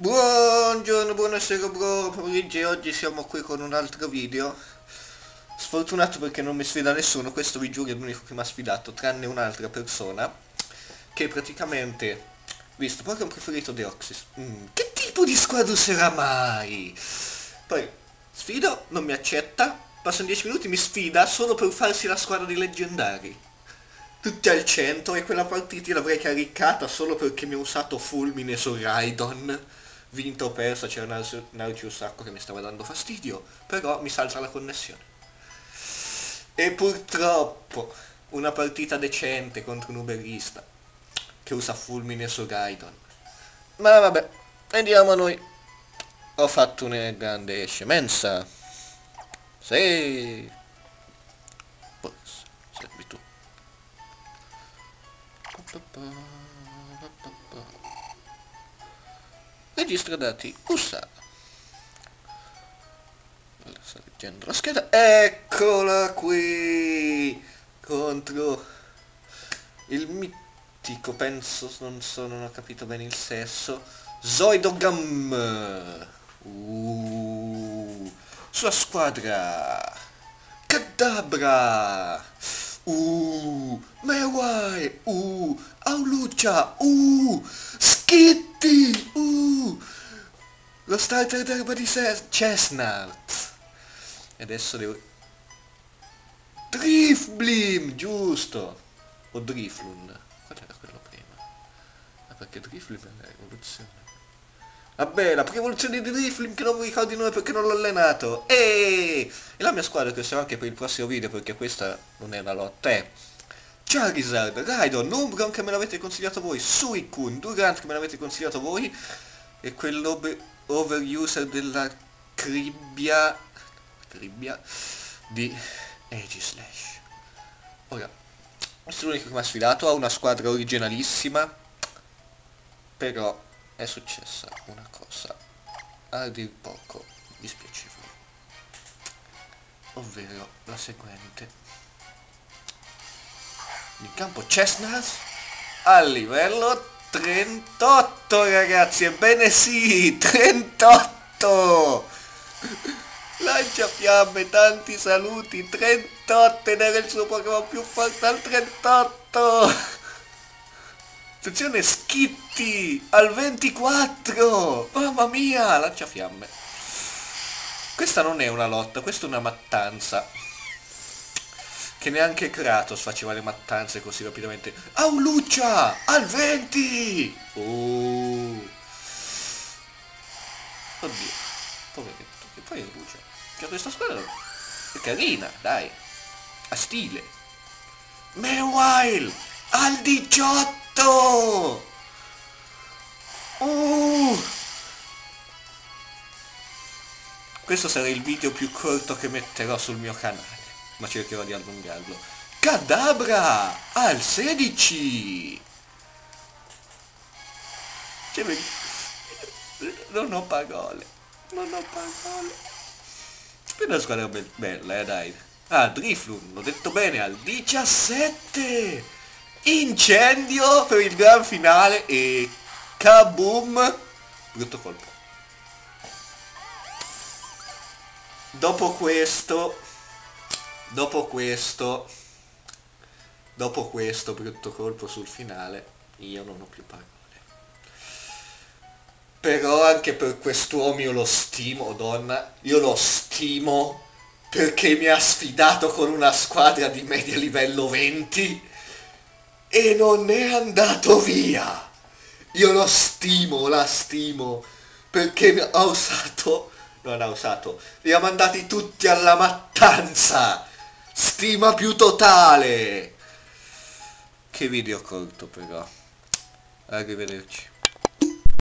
Buongiorno, buonasera, buon pomeriggio e oggi siamo qui con un altro video. Sfortunato perché non mi sfida nessuno, questo vi giuro è l'unico che mi ha sfidato, tranne un'altra persona, che praticamente, visto, che ho preferito Deoxys. Mm, che tipo di squadra sarà mai? Poi, sfido, non mi accetta, passano 10 minuti, mi sfida solo per farsi la squadra di leggendari tutti al centro e quella partita l'avrei caricata solo perché mi ha usato fulmine su Raidon vinto o perso c'era Naruto Sacco che mi stava dando fastidio però mi salta la connessione. E purtroppo una partita decente contro un uberista che usa fulmine su Raidon ma vabbè andiamo a noi. Ho fatto una grande scemenza. Sì. Servi tu Registra dati, USA. Sta leggendo la scheda. Eccola qui! Contro il mitico, penso, non so, non ho capito bene il sesso. Zoidogam! Uh, sua squadra! Cadabra! Uh, Mewai, uh, Auluccia, uh, Skitty, lo starter d'erba di Chestnut. E adesso devo... Drifblim, giusto. O Driflun. Qual era quello prima? Ah, perché Drifblim è l'evoluzione. Vabbè, la prima evoluzione di Driflim che non mi ricordo di nome perché non l'ho allenato. E... e la mia squadra che sarà anche per il prossimo video perché questa non è una lotta è Charizard, Raidon, Umbron che me l'avete consigliato voi, Suicune, Durant che me l'avete consigliato voi e quell'overuser della cribbia cribbia di Aegislash. Ora, questo è l'unico che mi ha sfidato, ha una squadra originalissima, però è successa una cosa a dir poco dispiacevole, ovvero la seguente. In campo Chestnut a livello 38 ragazzi, ebbene sì, 38! Lancia fiamme, tanti saluti, 38 ed era il suo Pokémon più forte al 38! Attenzione, Skitty al 24! Mamma mia, lanciafiamme. Questa non è una lotta, questa è una mattanza. Che neanche Kratos faceva le mattanze così rapidamente. Auluccia! Al 20! Oh! Oddio, poveretto, che poi è Lucia. Che questa squadra è carina, dai. A stile. Meanwhile, al 18! fatto! Uh! Questo sarà il video più corto che metterò sul mio canale, ma cercherò di allungarlo. Cadabra! Al 16! Cioè, non ho parole. Non ho parole. È una squadra be bella, eh dai. Ah, Driflum, l'ho detto bene, al 17! incendio per il gran finale e kaboom brutto colpo dopo questo dopo questo dopo questo brutto colpo sul finale io non ho più parole però anche per quest'uomo io lo stimo donna io lo stimo perché mi ha sfidato con una squadra di media livello 20 e non è andato via. Io lo stimo, la stimo, perché ha usato, non ha usato, li ha mandati tutti alla mattanza. Stima più totale. Che video corto però. Arrivederci.